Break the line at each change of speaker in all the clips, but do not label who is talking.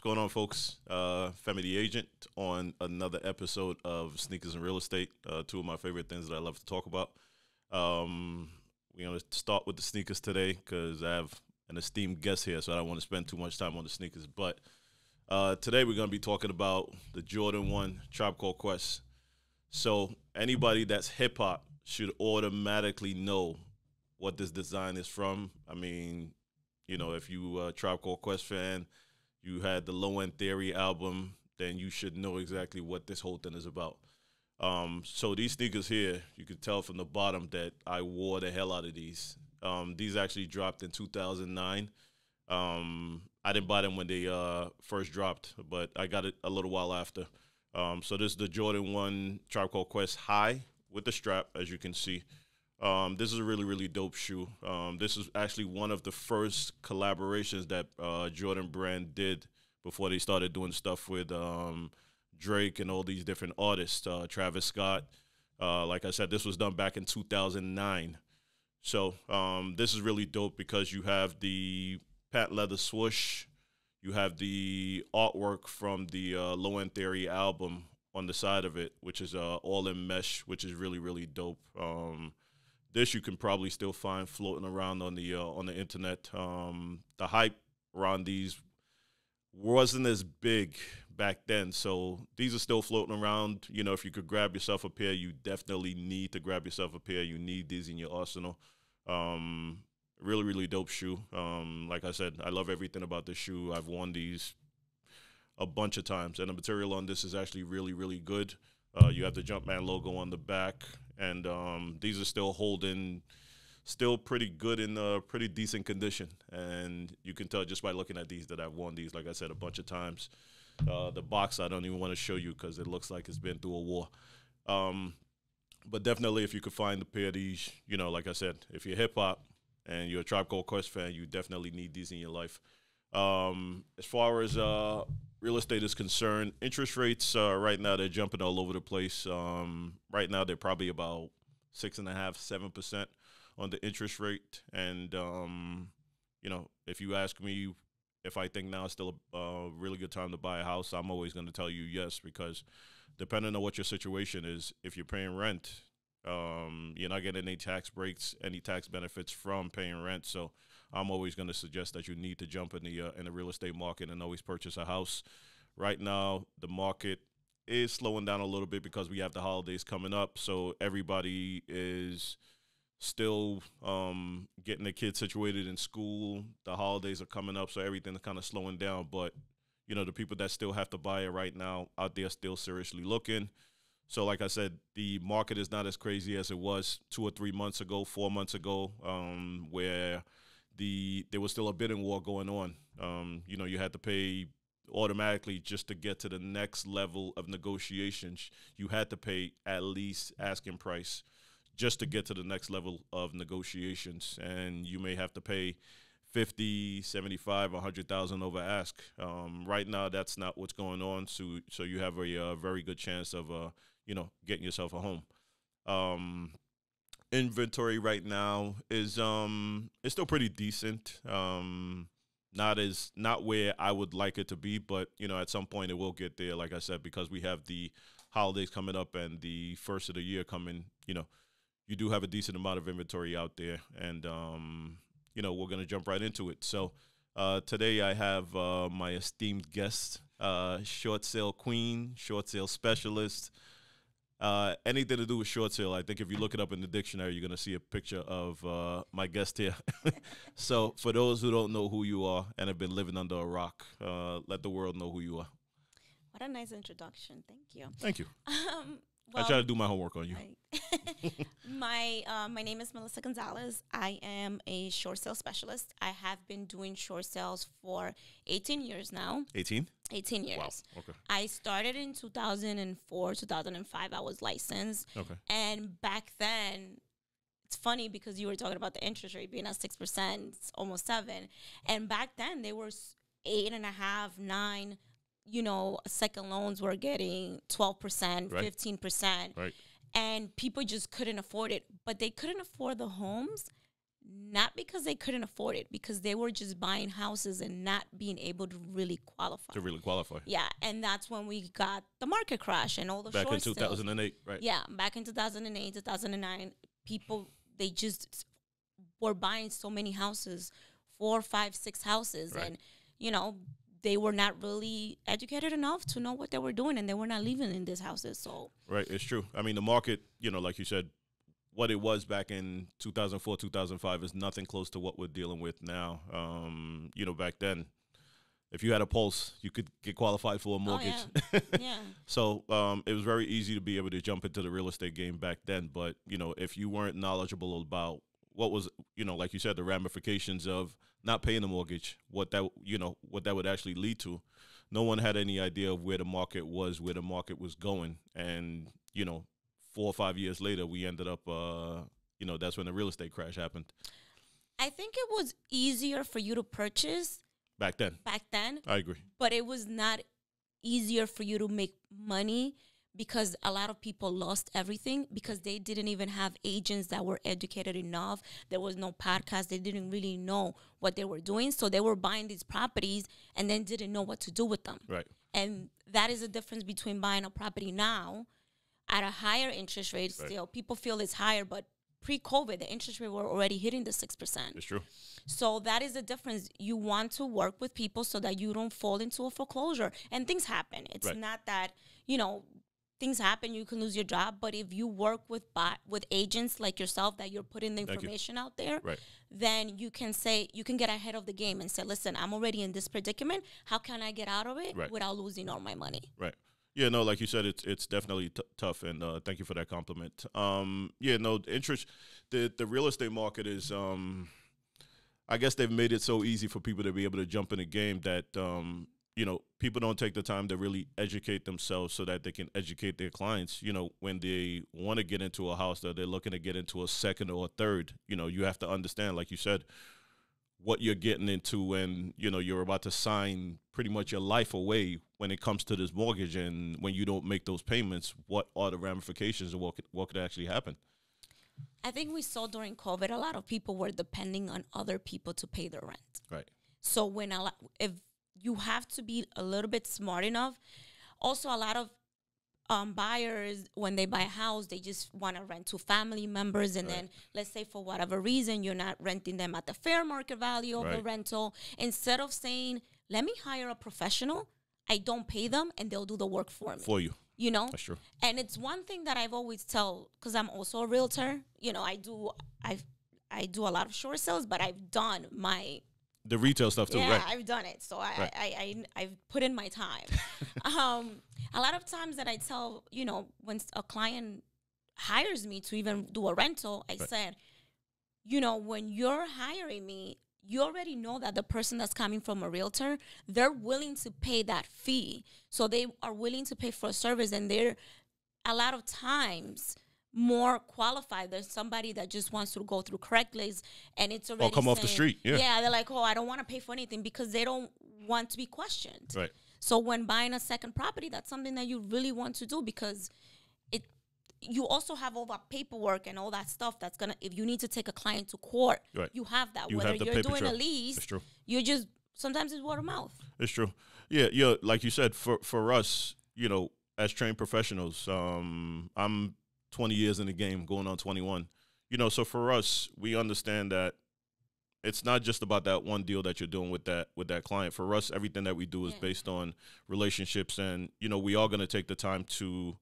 What's going on, folks? Uh, the Agent on another episode of Sneakers and Real Estate. Uh, two of my favorite things that I love to talk about. Um, we're going to start with the sneakers today because I have an esteemed guest here, so I don't want to spend too much time on the sneakers. But uh, today we're going to be talking about the Jordan 1 Tribe Called Quest. So anybody that's hip hop should automatically know what this design is from. I mean, you know, if you a Tribe Called Quest fan, you had the Low End Theory album, then you should know exactly what this whole thing is about. Um, so these sneakers here, you can tell from the bottom that I wore the hell out of these. Um, these actually dropped in 2009. Um, I didn't buy them when they uh, first dropped, but I got it a little while after. Um, so this is the Jordan One Tribe Called Quest High with the strap, as you can see. Um, this is a really, really dope shoe. Um, this is actually one of the first collaborations that uh, Jordan Brand did before they started doing stuff with um, Drake and all these different artists, uh, Travis Scott. Uh, like I said, this was done back in 2009. So um, this is really dope because you have the patent leather swoosh, you have the artwork from the uh, Low End Theory album on the side of it, which is uh, all in mesh, which is really, really dope. Um, this you can probably still find floating around on the uh, on the internet. Um, the hype around these wasn't as big back then, so these are still floating around. You know, if you could grab yourself a pair, you definitely need to grab yourself a pair. You need these in your arsenal. Um, really, really dope shoe. Um, like I said, I love everything about this shoe. I've worn these a bunch of times, and the material on this is actually really, really good. Uh, you have the Jumpman logo on the back, and um, these are still holding, still pretty good in a pretty decent condition. And you can tell just by looking at these that I've worn these, like I said, a bunch of times. Uh, the box I don't even want to show you because it looks like it's been through a war. Um, but definitely, if you could find a pair of these, you know, like I said, if you're hip hop and you're a Tribe Called Quest fan, you definitely need these in your life. Um, as far as uh, real estate is concerned, interest rates uh, right now they're jumping all over the place. Um, right now they're probably about six and a half, seven percent on the interest rate, and um, you know, if you ask me if I think now is still a, a really good time to buy a house, I'm always going to tell you yes because depending on what your situation is, if you're paying rent, um, you're not getting any tax breaks, any tax benefits from paying rent. So I'm always going to suggest that you need to jump in the uh, in the real estate market and always purchase a house. Right now, the market is slowing down a little bit because we have the holidays coming up. So everybody is still um, getting the kids situated in school. The holidays are coming up, so everything's kind of slowing down. But you know, the people that still have to buy it right now out there still seriously looking. So, like I said, the market is not as crazy as it was two or three months ago, four months ago, um, where the there was still a bidding war going on. Um, you know, you had to pay automatically just to get to the next level of negotiations. You had to pay at least asking price just to get to the next level of negotiations, and you may have to pay 50 75 100000 over ask um, right now that's not what's going on so so you have a, a very good chance of uh, you know getting yourself a home um, inventory right now is um it's still pretty decent. Um not as not where i would like it to be but you know at some point it will get there like i said because we have the holidays coming up and the first of the year coming you know you do have a decent amount of inventory out there and um you know we're to jump right into it. So uh, today i have uh, my esteemed guest uh, short sale queen short sale specialist uh, anything to do with short sale, I think if you look it up in the dictionary, you're going to see a picture of uh, my guest here. so, for those who don't know who you are and have been living under a rock, uh, let the world know who you are.
What a nice introduction. Thank you.
Thank you.
Um,
I try to do my homework on you.
Right. my uh, my name is Melissa Gonzalez. I am a short sale specialist. I have been doing short sales for 18 years now.
18?
18 years.
Wow. Okay.
I started in 2004, 2005. I was licensed.
Okay.
And back then, it's funny because you were talking about the interest rate being at 6%, it's almost 7 And back then, they were eight and a half, nine. You know, second loans were getting 12%,
Right.
15%
Right.
and people just couldn't afford it but they couldn't afford the homes not because they couldn't afford it, because they were just buying houses and not being able to really qualify.
To really qualify.
Yeah, and that's when we got the market crash and all the
Back in
sales.
2008, right?
Yeah, back in 2008, 2009, people they just were buying so many houses, four, five, six houses,
Right.
and you know they were not really educated enough to know what they were doing, and they were not living in these houses. So
Right, it's true. I mean, the market, you know, like you said, what it was back in 2004, 2005 is nothing close to what we're dealing with now. Um, you know, back then, if you had a pulse, you could get qualified for a mortgage.
yeah,
so um, it was very easy to be able to jump into the real estate game back then. But, you know, if you weren't knowledgeable about what was, you know, like you said, the ramifications of not paying the mortgage, what that, you know, what that would actually lead to, no one had any idea of where the market was, where the market was going. And, you know, four or five years later, we ended up, uh, you know, that's when the real estate crash happened
I think it was easier for you to purchase
back then.
back then,
I agree.
but it was not easier for you to make money because a lot of people lost everything because they didn't even have agents that were educated enough. There was no podcast. They didn't really know what they were doing. So they were buying these properties and then didn't know what to do with them.
Right.
And that is the difference between buying a property now at a higher interest rate
Right.
still. People feel it's higher, but pre-COVID, the interest rate were already hitting the 6%.
It's true.
So that is the difference. You want to work with people so that you don't fall into a foreclosure. And things happen. It's
Right.
not that, you know, things happen, you can lose your job, but if you work with bot with agents like yourself that you're putting the information out there,
Right.
then you can say you can get ahead of the game and say, "Listen, I'm already in this predicament. How can I get out of it
Right.
without losing all my money?"
Right. Yeah, no, like you said, it's it's definitely t- tough, and uh, thank you for that compliment. Um, yeah, no, the interest, the the real estate market is, um, I guess they've made it so easy for people to be able to jump in the game that, um, you know, people don't take the time to really educate themselves so that they can educate their clients. You know, when they want to get into a house that they're looking to get into a second or a third, you know, you have to understand, like you said, what you're getting into when you know you're about to sign pretty much your life away when it comes to this mortgage and when you don't make those payments what are the ramifications and what could, what could actually happen
I think we saw during COVID a lot of people were depending on other people to pay their rent.
right
So when a lot, if you have to be a little bit smart enough, also a lot of um, buyers when they buy a house, they just want to rent to family members, and
Right.
then let's say for whatever reason you're not renting them at the fair market value of the rental. Instead of saying, "Let me hire a professional," I don't pay them, and they'll do the work for me.
for you
you know,
that's true
and it's one thing that I've always tell because I'm also a realtor. You know, I do I I do a lot of short sales, but I've done my
the retail stuff too
yeah,
right
I've done it. So I,
Right.
I, I, have put in my time. um, a lot of times that I tell, you know, when a client hires me to even do a rental, I
Right.
said, you know, when you're hiring me, you already know that the person that's coming from a realtor, they're willing to pay that fee. So they are willing to pay for a service and they're a lot of times more qualified than somebody that just wants to go through Craigslist and it's already
come off the street, yeah.
yeah, they're like, oh, I don't want to pay for anything because they don't want to be questioned.
right
So when buying a second property, that's something that you really want to do because it you also have all that paperwork and all that stuff that's gonna if you need to take a client to court,
Right.
you have that.
You
Whether
have the
you're doing a lease,
true.
you just sometimes it's word of mouth.
It's true. Yeah, yeah. Like you said, for for us, you know, as trained professionals, um, I'm 20 years in the game, going on 21. You know, so for us, we understand that it's not just about that one deal that you're doing with that with that client. For us, everything that we do is
Yeah.
based on relationships, and you know, we are going to take the time to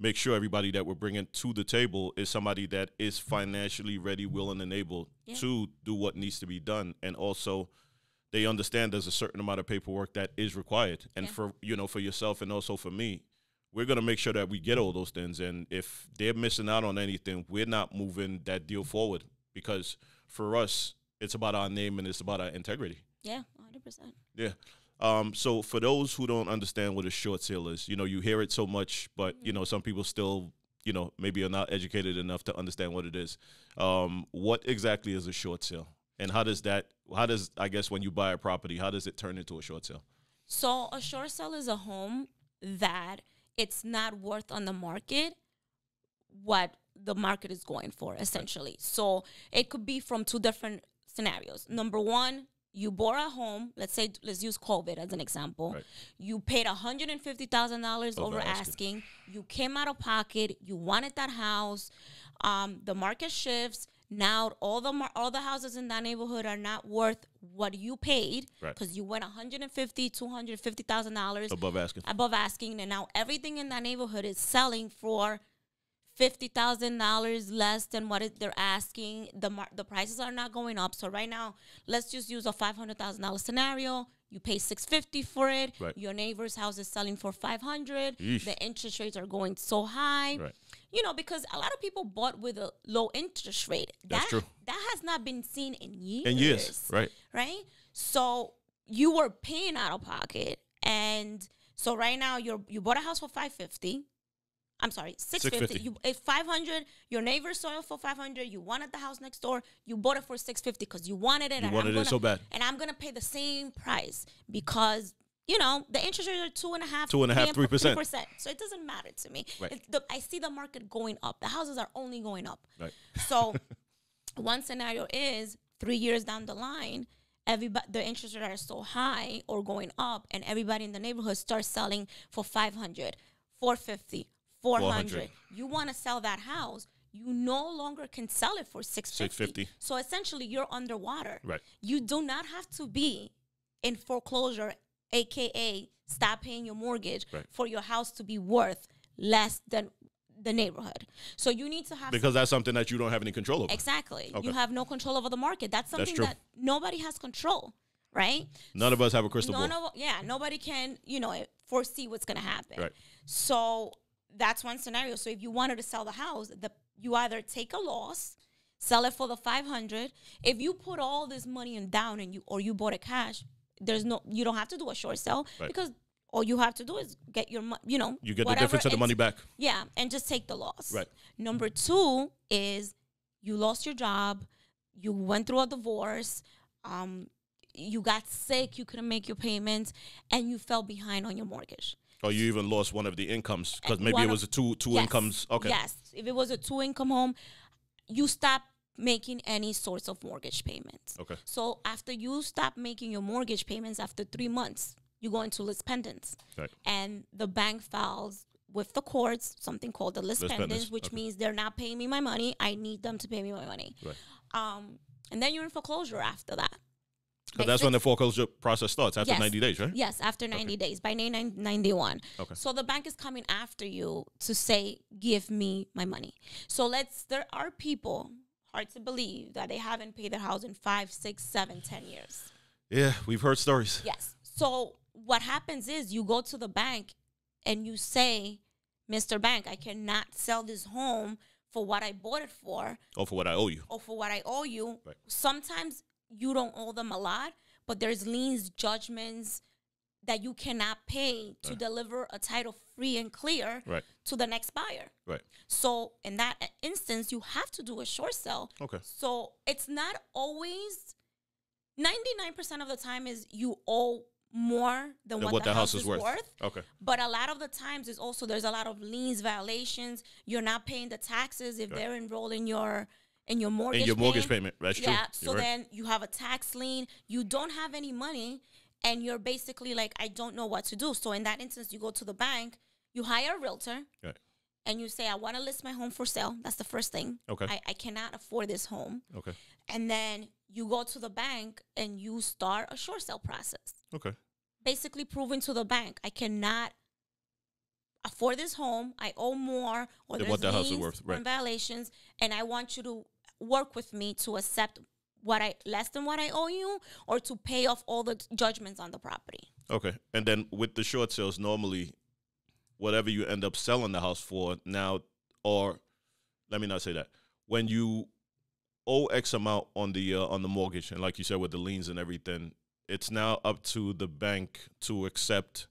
make sure everybody that we're bringing to the table is somebody that is financially ready, willing, and able
Yeah.
to do what needs to be done, and also they understand there's a certain amount of paperwork that is required. And
Yeah.
for you know, for yourself and also for me, we're gonna make sure that we get all those things. And if they're missing out on anything, we're not moving that deal forward because for us, it's about our name and it's about our integrity.
Yeah, hundred percent.
Yeah. Um, so for those who don't understand what a short sale is, you know, you hear it so much, but you know, some people still, you know, maybe are not educated enough to understand what it is. Um, what exactly is a short sale, and how does that? How does I guess when you buy a property, how does it turn into a short sale?
So a short sale is a home that it's not worth on the market what the market is going for essentially. So it could be from two different scenarios. Number one, you bought a home. Let's say let's use COVID as an example.
Right.
You paid hundred and fifty thousand dollars over
Over
asking.
asking.
You came out of pocket. You wanted that house. Um, the market shifts. Now all the mar- all the houses in that neighborhood are not worth what you paid
Right.
because you went 150 250,000 dollars
Above asking.
above asking and now everything in that neighborhood is selling for $50,000 less than what it, they're asking the mar- the prices are not going up so right now let's just use a $500,000 scenario you pay 650 for it
Right.
your neighbor's house is selling for 500
Yeesh.
the interest rates are going so high
Right.
You know because a lot of people bought with a low interest rate
That's
that
true.
that has not been seen in years
In years, right.
right? So you were paying out of pocket, and so right now you're you bought a house for five fifty. I'm sorry, six fifty.
650.
You if five hundred, your neighbor sold it for five hundred. You wanted the house next door. You bought it for six fifty because you wanted it.
You
and
wanted
I'm
it
gonna,
so bad.
and I'm gonna pay the same price because. You know the interest rates are two and a half,
Two and a half,
three
3%.
percent. So it doesn't matter to me.
Right.
The, I see the market going up. The houses are only going up.
Right.
So one scenario is three years down the line, everybody the interest rates are so high or going up, and everybody in the neighborhood starts selling for 500, 450, 400.
400.
You want to sell that house. You no longer can sell it for 650.
650.
So essentially, you're underwater.
Right.
You do not have to be in foreclosure, aka stop paying your mortgage
Right.
for your house to be worth less than the neighborhood. So you need to have
Because that's something that you don't have any control over.
Exactly.
Okay.
You have no control over the market. That's something
true.
that nobody has control, right?
None of us have a crystal
None
ball.
of yeah, nobody can, you know, foresee what's going to happen.
Right.
So that's one scenario. So if you wanted to sell the house, the you either take a loss, sell it for the 500. If you put all this money in down and you or you bought it cash, there's no you don't have to do a short sell
Right.
because all you have to do is get your mo- you know,
You get the difference of the money back.
yeah, and just take the loss.
Right.
Number two is you lost your job, you went through a divorce, um, you got sick, you couldn't make your payments, and you fell behind on your mortgage.
Or you even lost one of the incomes because maybe
one
it was a two two
Yes.
incomes. Okay.
Yes. If it was a two income home, you stop making any sorts of mortgage payments.
Okay.
So after you stop making your mortgage payments after three months, you go into lis pendens.
Right.
And the bank files with the courts something called the list,
Lis
pendens,
pendants,
which
okay.
means they're not paying me my money. I need them to pay me my money.
Right.
Um, and then you're in foreclosure after that.
Because that's when the foreclosure process starts after
Yes.
90 days, right?
Yes, after 90 days, by nine- nine- 91.
Okay.
So the bank is coming after you to say, give me my money. So let's, there are people, hard to believe, that they haven't paid their house in five, six, seven, ten years.
Yeah, we've heard stories.
Yes. So what happens is you go to the bank and you say, Mr. Bank, I cannot sell this home for what I bought it for
Oh, for what I owe you.
or for what I owe you.
Right.
Sometimes you don't owe them a lot, but there's liens, judgments that you cannot pay to
Right.
deliver a title free and clear
Right.
to the next buyer.
Right.
So in that instance, you have to do a short sell.
Okay.
So it's not always 99% of the time is you owe more than
Then
what, the, house, is worth.
Okay.
But a lot of the times is also there's a lot of liens violations. You're not paying the taxes if
Right.
they're enrolled in your in your mortgage.
And your mortgage
payment.
payment. That's true.
Yeah. So
right.
then you have a tax lien. You don't have any money, and you're basically like, I don't know what to do. So in that instance, you go to the bank. You hire a realtor.
Right.
And you say, I want to list my home for sale. That's the first thing.
Okay.
I, I cannot afford this home.
Okay.
And then you go to the bank and you start a short sale process.
Okay.
Basically proving to the bank, I cannot afford this home. I owe more or there's
what the house is worth, right.
violations. And I want you to work with me to accept what I less than what I owe you or to pay off all the judgments on the property.
Okay. And then with the short sales, normally, whatever you end up selling the house for now, or let me not say that, when you owe X amount on the uh, on the mortgage, and like you said with the liens and everything, it's now up to the bank to accept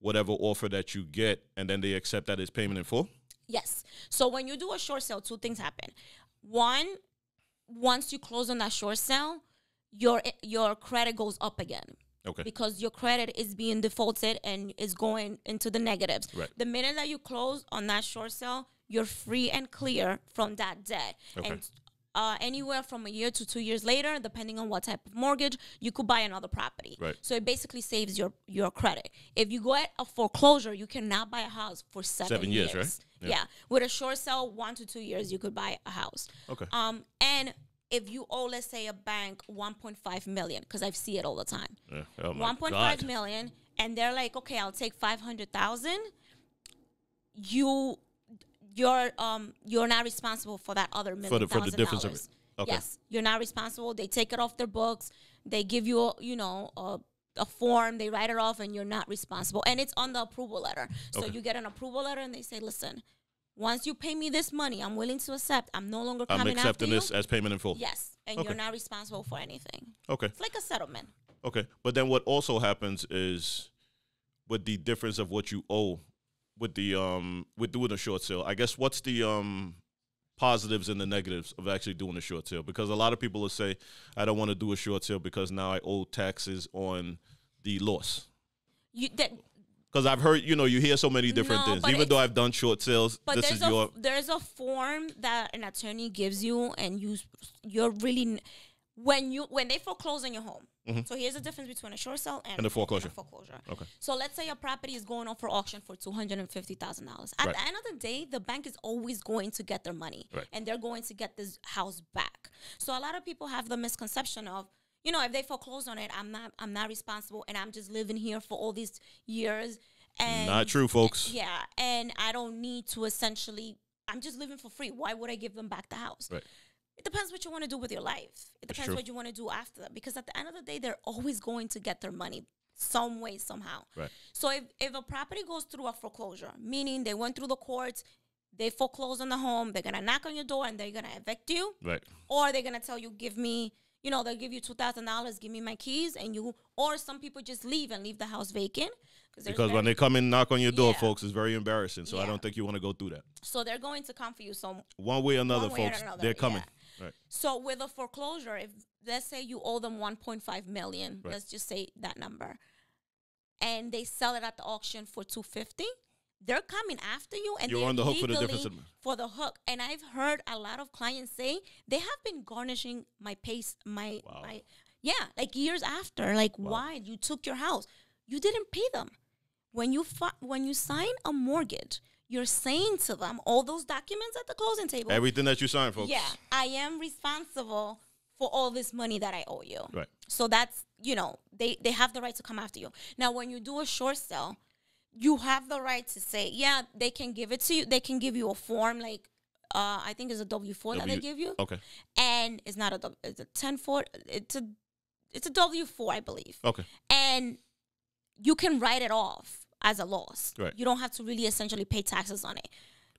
whatever offer that you get, and then they accept that as payment in full.
Yes. So when you do a short sale, two things happen. One, once you close on that short sale, your your credit goes up again
Okay.
because your credit is being defaulted and is going into the negatives.
Right.
The minute that you close on that short sale, you're free and clear from that debt.
Okay.
And uh, anywhere from a year to two years later, depending on what type of mortgage, you could buy another property.
Right.
So it basically saves your your credit. If you go at a foreclosure, you cannot buy a house for seven,
Seven years, right?
Yeah.
Yeah.
With a short sale, one to two years, you could buy a house.
Okay.
Um, and if you owe, let's say, a bank 1.5 million, because I see it all the time,
Yeah. Oh my
1.5
God.
million, and they're like, okay, I'll take 500,000. You, you're um, you're not responsible for that other million
For the- for the difference of
dollars.
it. Okay.
Yes, you're not responsible. They take it off their books. They give you, a, you know, a, a form. They write it off, and you're not responsible. And it's on the approval letter. So
Okay.
you get an approval letter, and they say, listen, once you pay me this money, I'm willing to accept. I'm no longer
I'm
coming
accepting this as payment in full.
Yes, and
Okay.
you're not responsible for anything.
Okay.
It's like a settlement.
Okay. But then what also happens is with the difference of what you owe with the um with doing a short sale, I guess what's the um positives and the negatives of actually doing a short sale? Because a lot of people will say, I don't want to do a short sale because now I owe taxes on the loss.
You that
Because I've heard, you know, you hear so many different
No,
things. Even though I've done short sales,
But
this
there's
is
a
your
there's a form that an attorney gives you, and you you're really when you when they foreclose on your home. So here's the difference between a short sale and,
Mm-hmm. And a foreclosure.
foreclosure.
Okay.
So let's say a property is going on for auction for two hundred and fifty thousand dollars. At
Right.
the end of the day, the bank is always going to get their money,
Right.
and they're going to get this house back. So a lot of people have the misconception of. You know, if they foreclose on it, I'm not. I'm not responsible, and I'm just living here for all these years. And
not true, folks.
yeah, and I don't need to essentially. I'm just living for free. Why would I give them back the house?
Right.
It depends what you want to do with your life. It depends what you want to do after that. Because at the end of the day, they're always going to get their money some way, somehow.
Right.
So if, if a property goes through a foreclosure, meaning they went through the courts, they foreclosed on the home, they're gonna knock on your door and they're gonna evict you,
Right.
or they're gonna tell you, give me, you know, they'll give you two thousand dollars, give me my keys, and you, or some people just leave and leave the house vacant.
Because when they come and knock on your door,
Yeah.
folks, it's very embarrassing. So I don't think you want to go through that.
so they're going to come for you. So
One way or another,
way or
folks,
another,
they're coming.
yeah.
Right.
So with a foreclosure, if let's say you owe them 1.5 million,
Right.
let's just say that number, and they sell it at the auction for 250, they're coming after you and
You're on the hook for the difference
for the hook. And I've heard a lot of clients say they have been garnishing my pace, my
Wow.
my yeah, like years after. Like why you took your house, you didn't pay them. When you fi- when you sign a mortgage, you're saying to them all those documents at the closing table.
Everything that you sign, folks.
Yeah, I am responsible for all this money that I owe you.
Right.
So that's you know they they have the right to come after you. Now, when you do a short sale, you have the right to say, yeah, they can give it to you. They can give you a form like. Uh, I think it's a W four that they give you,
Okay.
and it's not a W- it's a ten four. It's a it's a W four, I believe,
Okay.
and you can write it off as a loss.
Right.
You don't have to really essentially pay taxes on it.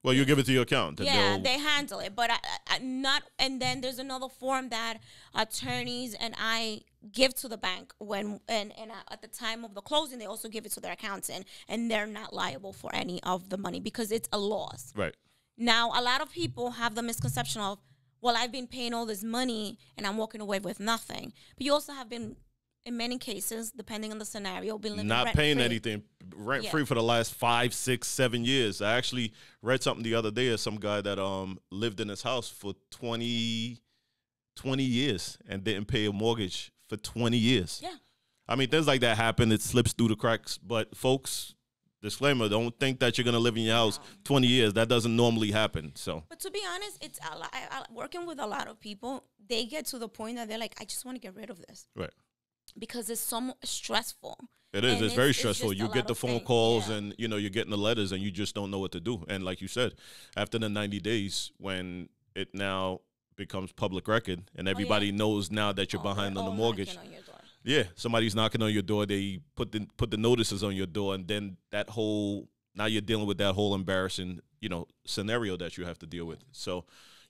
Well, you give it to your account.
Yeah, they handle it, but I, I, not. And then there's another form that attorneys and I give to the bank when and and at the time of the closing, they also give it to their accountant, and they're not liable for any of the money because it's a loss.
right.
Now, a lot of people have the misconception of, well, I've been paying all this money and I'm walking away with nothing. But you also have been, in many cases, depending on the scenario, been living
Not paying
rent-free.
anything rent
Yeah.
free for the last five, six, seven years. I actually read something the other day of some guy that um lived in his house for 20, 20 years and didn't pay a mortgage for 20 years.
Yeah.
I mean, things like that happen. It slips through the cracks. But folks, disclaimer: don't think that you're gonna live in your house 20 years. That doesn't normally happen. So
But to be honest, it's a lot, I, I, working with a lot of people. They get to the point that they're like, I just want to get rid of this
right.
Because it's so stressful.
It is. It's very
it's- it's
stressful. You get the phone
things,
calls
yeah.
and you know you're getting the letters and you just don't know what to do. And like you said, after the 90 days, when it now becomes public record and oh, everybody knows now that you're
Oh,
behind on the
oh,
mortgage.
knocking on.
Yeah, somebody's knocking on your door. They put the put the notices on your door, and then that whole now you're dealing with that whole embarrassing you know scenario that you have to deal with. So,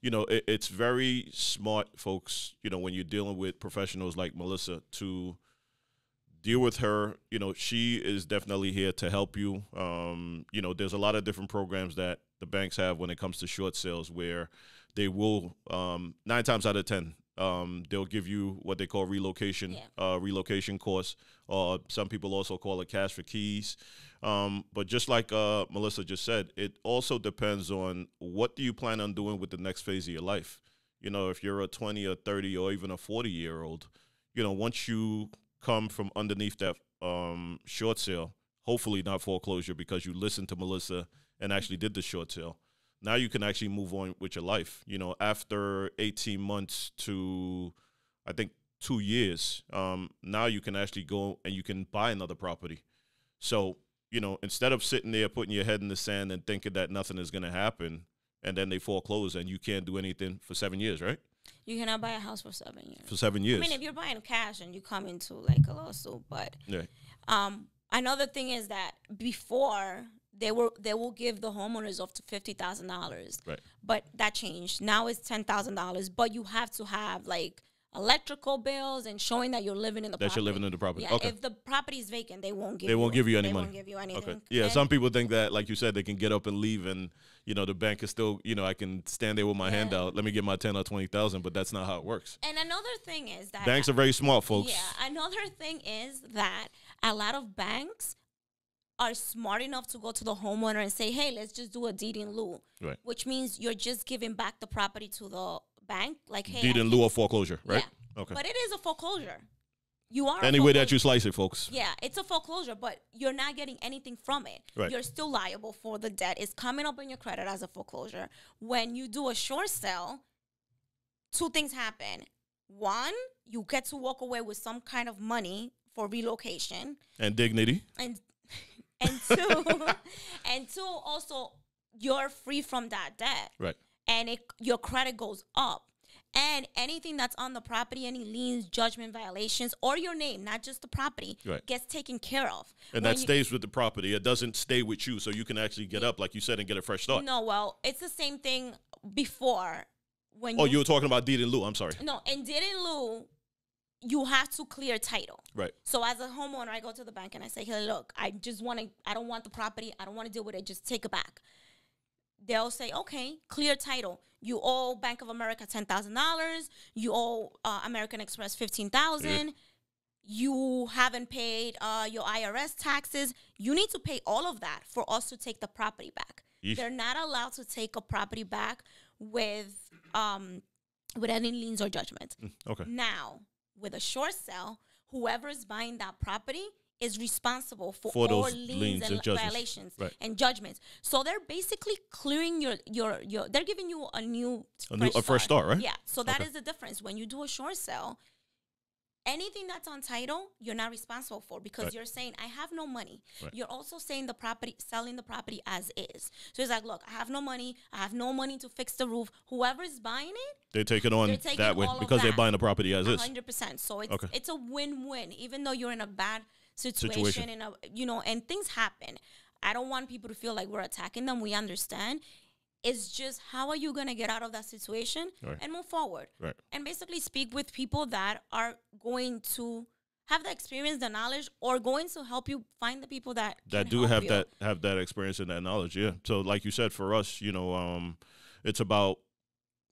you know, it, it's very smart, folks. You know, when you're dealing with professionals like Melissa to deal with her. You know, she is definitely here to help you. Um, you know, there's a lot of different programs that the banks have when it comes to short sales where they will um, nine times out of ten Um, they'll give you what they call relocation
Yeah.
uh, relocation costs, or some people also call it cash for keys. Um, but just like uh, Melissa just said, it also depends on what do you plan on doing with the next phase of your life. You know, if you're a 20 or 30 or even a 40 year old, you know, once you come from underneath that um, short sale, hopefully not foreclosure because you listened to Melissa and actually did the short sale. Now you can actually move on with your life. You know, after 18 months to, I think, two years, um, now you can actually go and you can buy another property. So, you know, instead of sitting there putting your head in the sand and thinking that nothing is going to happen, and then they foreclose and you can't do anything for seven years, right?
You cannot buy a house for seven years.
For seven years.
I mean, if you're buying cash and you come into like a lawsuit, but
yeah.
um, another thing is that before they were they will give the homeowners up to fifty thousand dollars,
Right.
but that changed. Now it's ten thousand dollars, but you have to have like electrical bills and showing that you're living in the
That
property.
you're living in the property.
Yeah,
okay.
if the property is vacant, they won't give
They
you
won't give you any
they
money.
Won't give you anything.
Okay. Yeah,
And-
some people think that, like you said, they can get up and leave, and you know the bank is still, you know, I can stand there with my hand out. Let me get my ten or twenty thousand, but that's not how it works.
And another thing is that
Banks are very smart, folks.
Yeah, another thing is that a lot of banks are smart enough to go to the homeowner and say, "Hey, let's just do a deed in lieu,"
Right.
which means you're just giving back the property to the bank, like, "Hey,
Deed
I
in lieu of foreclosure, right?
Yeah.
Okay.
But it is a foreclosure. You are
Any way that you slice it, folks.
Yeah, it's a foreclosure, but you're not getting anything from it.
Right.
You're still liable for the debt. It's coming up in your credit as a foreclosure. When you do a short sale, two things happen. One, you get to walk away with some kind of money for relocation,
And dignity.
and and two, and two, also you're free from that debt
Right.
and it your credit goes up. And anything that's on the property, any liens, judgment violations, or your name, not just the property,
Right.
gets taken care of.
And
When
that
you-
stays with the property. It doesn't stay with you, so you can actually get up, like you said, and get a fresh start.
No, well, it's the same thing before when
Oh, you were talking about deed in lieu. I'm sorry.
no, and deed in lieu, you have to clear title.
Right.
So as a homeowner, I go to the bank and I say, "Hey, look, I just want to. I don't want the property. I don't want to deal with it. Just take it back." They'll say, "Okay, clear title. You owe Bank of America ten thousand dollars. You owe uh, American Express fifteen thousand. You haven't paid uh, your IRS taxes. You need to pay all of that for us to take the property back.
Yeesh.
They're not allowed to take a property back with um, with any liens or judgments."
Okay.
Now, with a short sale, whoever is buying that property is responsible for,
For
all
those
liens,
liens
and,
and judgments.
violations
Right.
and judgments. So they're basically clearing your your your. They're giving you a new
A new- a fresh start, right?
Yeah. So that is
Okay.
the difference when you do a short sale. Anything that's on title, you're not responsible for because
Right.
you're saying I have no money.
Right.
You're also saying the property, selling the property as is. So it's like, look, I have no money. I have no money to fix the roof. Whoever's buying it,
They take it on
taking
that way because they're buying the property as is.
hundred percent. So it's
Okay.
it's a win-win, even though you're in a bad situation,
Situation.
in a you know, and things happen. I don't want people to feel like we're attacking them. We understand. It's just how are you gonna get out of that situation
Right.
and move forward,
Right.
and basically speak with people that are going to have the experience, the knowledge, or going to help you find the people that
that do have
you.
that have that experience and that knowledge. Yeah. So like you said, for us, you know, um, it's about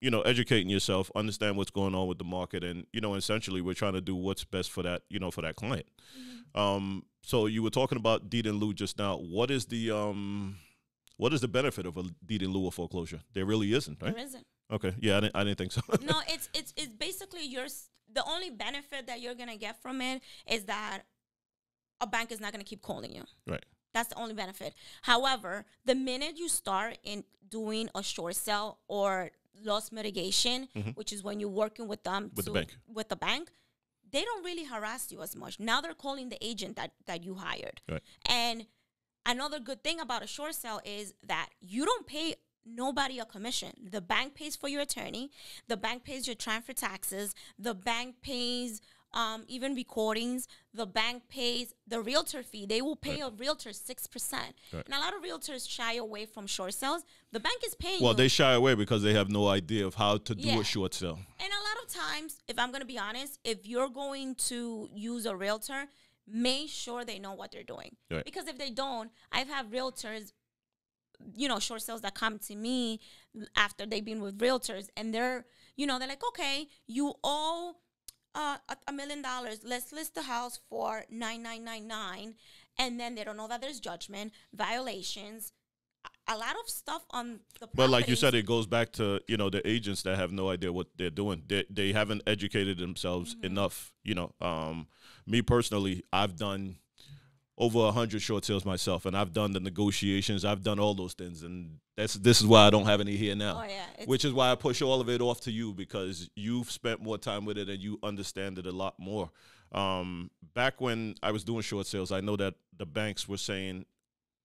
you know educating yourself, understand what's going on with the market, and you know, essentially, we're trying to do what's best for that you know for that client.
Mm-hmm.
Um, so you were talking about deed and lieu just now. What is the um, what is the benefit of a deed in lieu of foreclosure? There really isn't, right?
There isn't.
Okay. Yeah, I didn't, I didn't think so.
no, it's it's it's basically your the only benefit that you're gonna get from it is that a bank is not gonna keep calling you.
right.
That's the only benefit. However, the minute you start in doing a short sale or loss mitigation, which is when you're working with them
Mm-hmm. With the bank.
with the bank, they don't really harass you as much. Now they're calling the agent that that you hired.
Right.
And another good thing about a short sale is that you don't pay nobody a commission. The bank pays for your attorney, the bank pays your transfer taxes, the bank pays um, even recordings, the bank pays the realtor fee. They will pay a realtor 6%.
Right.
And a lot of realtors shy away from short sales. The bank is paying
Well,
you.
they shy away because they have no idea of how to do
Yeah.
a short sale.
And a lot of times, if I'm going to be honest, if you're going to use a realtor, make sure they know what they're doing.
Right.
Because if they don't, I've had realtors, you know, short sales that come to me after they've been with realtors and they're, you know, they're like, okay, you owe uh, a- a million dollars. Let's list the house for nine nine nine nine, and then they don't know that there's judgment, violations, a- lot of stuff on the.
But like you said, it goes back to you know the agents that have no idea what they're doing. They they haven't educated themselves
Mm-hmm.
enough. You know, um, me personally, I've done over a hundred short sales myself, and I've done the negotiations. I've done all those things, and that's this is why I don't have any here now.
Oh yeah,
Which is why I push all of it off to you because you've spent more time with it and you understand it a lot more. Um, back when I was doing short sales, I know that the banks were saying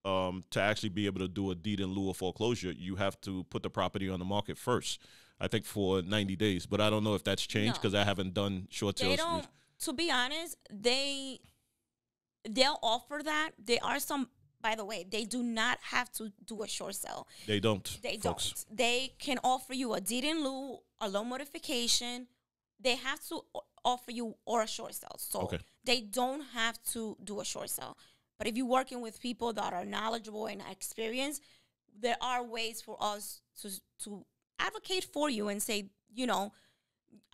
um, to actually be able to do a deed in lieu of foreclosure, you have to put the property on the market first. I think for 90 days, but I don't know if that's changed
No.
because I haven't done short
they
sales.
don't. To be honest, they they'll offer that. There are some. By the way, they do not have to do a short sale.
They don't.
They
folks.
don't. They can offer you a deed in lieu, a loan modification. They have to offer you or a short sale. So
Okay.
they don't have to do a short sale. But if you're working with people that are knowledgeable and experienced, there are ways for us to to advocate for you and say, you know,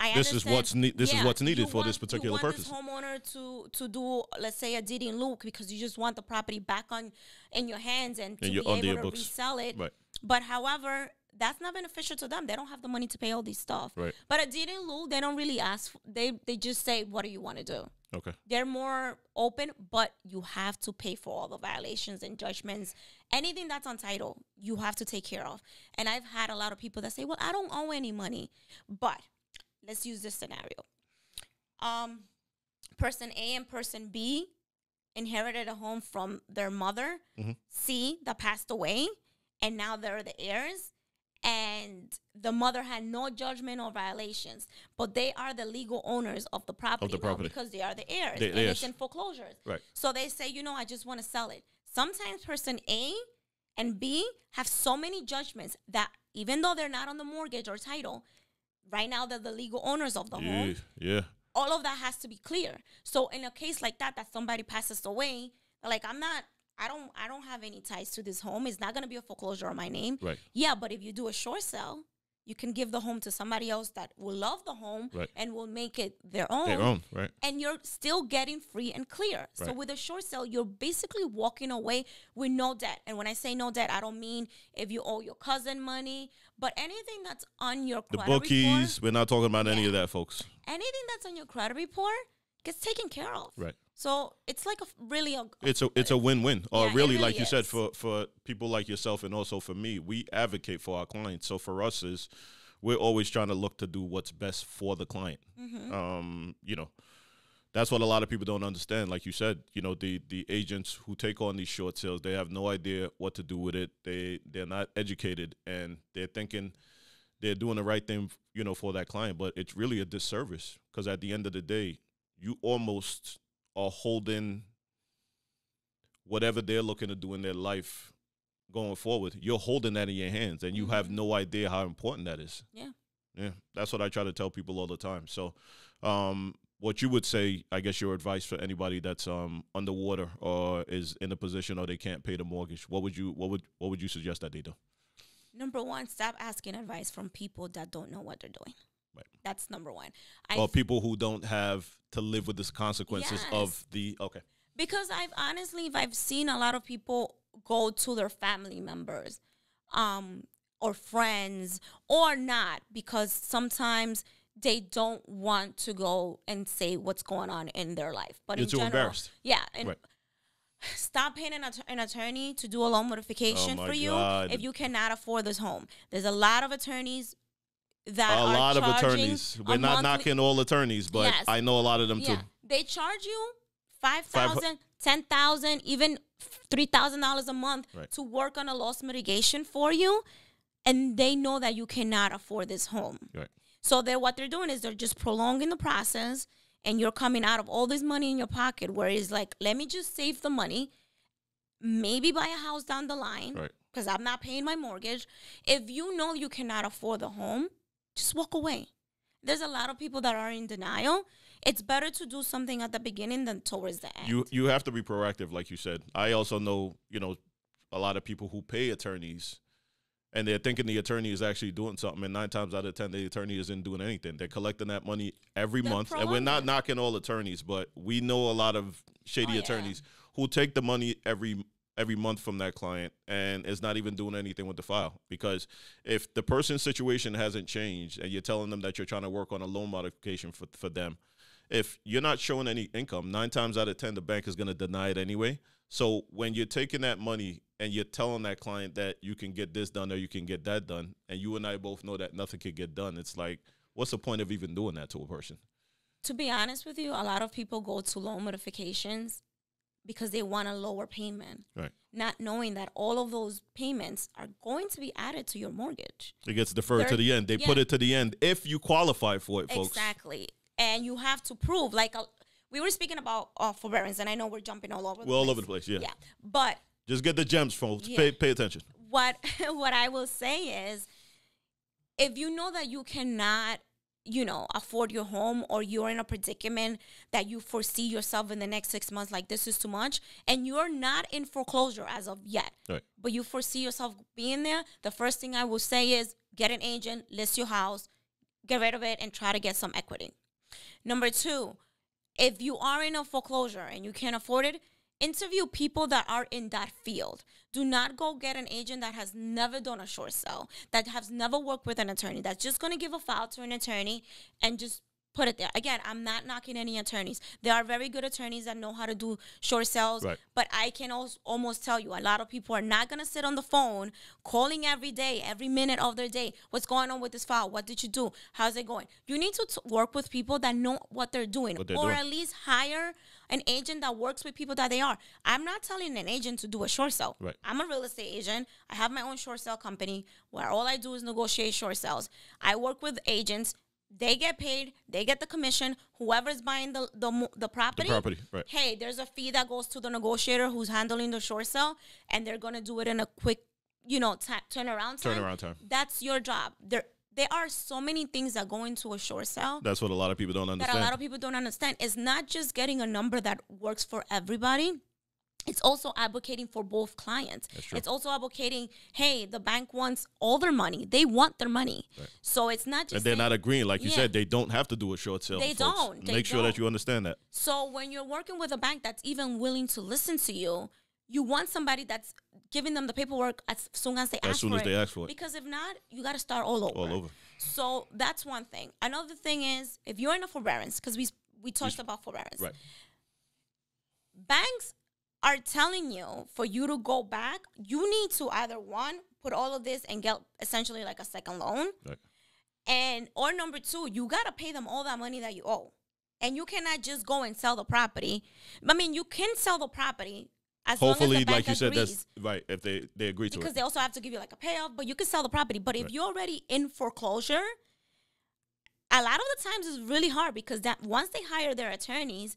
I
This is what's ne- this is what's needed for this
want-
particular
you want
purpose.
This homeowner to to do, let's say, a deed in lieu because you just want the property back on in your hands and to
And
be
you're
able to
books.
resell it.
Right.
But however, that's not beneficial to them. They don't have the money to pay all these stuff.
Right.
But at deed in lieu, they don't really ask. They they just say, "What do you want to do?"
Okay.
They're more open, but you have to pay for all the violations and judgments. Anything that's on title, you have to take care of. And I've had a lot of people that say, "Well, I don't owe any money," but let's use this scenario. Um, person A and person B inherited a home from their mother,
Mhm.
C that passed away, and now they're the heirs. And the mother had no judgment or violations, but they are the legal owners of the property, now
property.
because they are the heirs,
The
and
heirs.
it's in foreclosures.
Right.
So they say, you know, I just want to sell it. Sometimes person A and B have so many judgments that even though they're not on the mortgage or title, right now they're the legal owners of the
Yeah.
home.
Yeah.
All of that has to be clear. So in a case like that, that somebody passes away, like I'm not, I don't, I don't have any ties to this home. It's not gonna be a foreclosure on my name.
Right.
Yeah, but if you do a short sale, you can give the home to somebody else that will love the home
Right.
and will make it their own
Their own. Right.
and you're still getting free and clear.
Right.
So with a short sale, you're basically walking away with no debt. And when I say no debt, I don't mean if you owe your cousin money, but anything that's on your
The
credit report,
bookies. We're not talking about any of that, folks.
anything that's on your credit report gets taken care of.
Right.
So it's like a really a
it's a it's a win win. Or
Yeah,
really,
really
like you said, for for people like yourself and also for me, we advocate for our clients. So for us is we're always trying to look to do what's best for the client.
Mm-hmm.
Um, you know, that's what a lot of people don't understand. Like you said, you know, the the agents who take on these short sales, they have no idea what to do with it. They they're not educated and they're thinking they're doing the right thing, you know, for that client, but it's really a disservice because at the end of the day, you almost are holding whatever they're looking to do in their life going forward. You're holding that in your hands, and you have
Mhm.
no idea how important that is.
Yeah.
yeah. That's what I try to tell people all the time. So, um, what you would say, I guess, your advice for anybody that's um underwater or is in a position or they can't pay the mortgage. What would you what would what would you suggest that they do?
number one, stop asking advice from people that don't know what they're doing.
Right.
That's number one. I
or people who don't have to live with the consequences
Yes.
of the okay.
because I've honestly I've seen a lot of people go to their family members um or friends or not because sometimes they don't want to go and say what's going on in their life but
You're
in
too
general,
embarrassed.
yeah and
Right.
stop paying an, an attorney to do a loan modification
Oh
for you
God.
if you cannot afford this home there's a lot of attorneys that
A lot of attorneys. We're not
monthly-
knocking all attorneys, but
Yes.
I know a lot of them
yeah.
too.
They charge you
Five hu-
5000 10000 even $3,000 a month
Right.
to work on a loss mitigation for you. And they know that you cannot afford this home.
Right.
So they're, what they're doing is they're just prolonging the process and you're coming out of all this money in your pocket where it's like, let me just save the money, maybe buy a house down the line
Right.
because I'm not paying my mortgage. If you know you cannot afford the home, just walk away. There's a lot of people that are in denial. It's better to do something at the beginning than towards the end.
You you have to be proactive, like you said. I also know, you know, a lot of people who pay attorneys and they're thinking the attorney is actually doing something, and nine times out of ten, the attorney isn't doing anything. They're collecting that money every month, and we're not knocking all attorneys, but we know a lot of shady
Oh, yeah.
attorneys who take the money every every month from that client and is not even doing anything with the file. Because if the person's situation hasn't changed and you're telling them that you're trying to work on a loan modification for, for them if you're not showing any income nine times out of ten the bank is going to deny it anyway. So when you're taking that money and you're telling that client that you can get this done or you can get that done and you and i both know that nothing can get done it's like what's the point of even doing that to a person?
To be honest with you, a lot of people go to loan modifications because they want a lower payment,
right
not knowing that all of those payments are going to be added to your mortgage.
it gets deferred to
They're-
the end they put it to the end if you qualify for it folks
Exactly. And you have to prove, like, uh, we were speaking about uh, forbearance, and I know we're jumping all over the
we're all
place.
over the place yeah.
Yeah. But
just get the gems folks
Yeah.
pay, pay attention
what what I will say is if you know that you cannot you know afford your home or you're in a predicament that you foresee yourself in the next 6 months like this is too much and you're not in foreclosure as of yet
Right.
but you foresee yourself being there the first thing I will say is get an agent list your house get rid of it and try to get some equity number 2 if you are in a foreclosure and you can't afford it, interview people that are in that field. Do not go get an agent that has never done a short sale, that has never worked with an attorney, that's just going to give a file to an attorney and just put it there. Again, I'm not knocking any attorneys. There are very good attorneys that know how to do short sales,
Right.
but I can also almost tell you a lot of people are not going to sit on the phone calling every day, every minute of their day. What's going on with this file? What did you do? How's it going? You need to t- work with people that know what they're doing
What they're
or
doing.
at least hire an agent that works with people that they are. I'm not telling an agent to do a short sale.
Right.
I'm a real estate agent. I have my own short sale company where all I do is negotiate short sales. I work with agents. They get paid. They get the commission. Whoever's buying the the, the property.
property, right.
Hey, there's a fee that goes to the negotiator who's handling the short sale, and they're gonna do it in a quick, you know, ta turnaround time.
Turnaround time.
That's your job. There, there are so many things that go into a short sale
That's what a lot of people don't understand.
that a lot of people don't understand. It's not just getting a number that works for everybody. It's also advocating for both clients.
true.
It's also advocating, hey, the bank wants all their money. They want their money. So it's not just
and they're
saying-
not agreeing, like you
Yeah.
said, they don't have to do a short sale.
They
folks.
don't. They
Make sure that
don't.
you understand that.
So when you're working with a bank that's even willing to listen to you, you want somebody that's giving them the paperwork as soon as they
As
ask
soon
for
as
it.
they ask for it.
Because if not, you got to start all over.
All over.
So that's one thing. Another thing is if you're in a forbearance, because we we touched about forbearance.
Right.
Banks are telling you for you to go back, you need to either one put all of this and get essentially like a second loan,
Right.
and or number two, you gotta pay them all that money that you owe, and you cannot just go and sell the property. I mean, you can sell the property as
Hopefully, like you said, that's right. If they they agree to
because
it, because
they also have to give you like a payoff, but you can sell the property. But if
Right.
you're already in foreclosure, a lot of the times it's really hard because that once they hire their attorneys,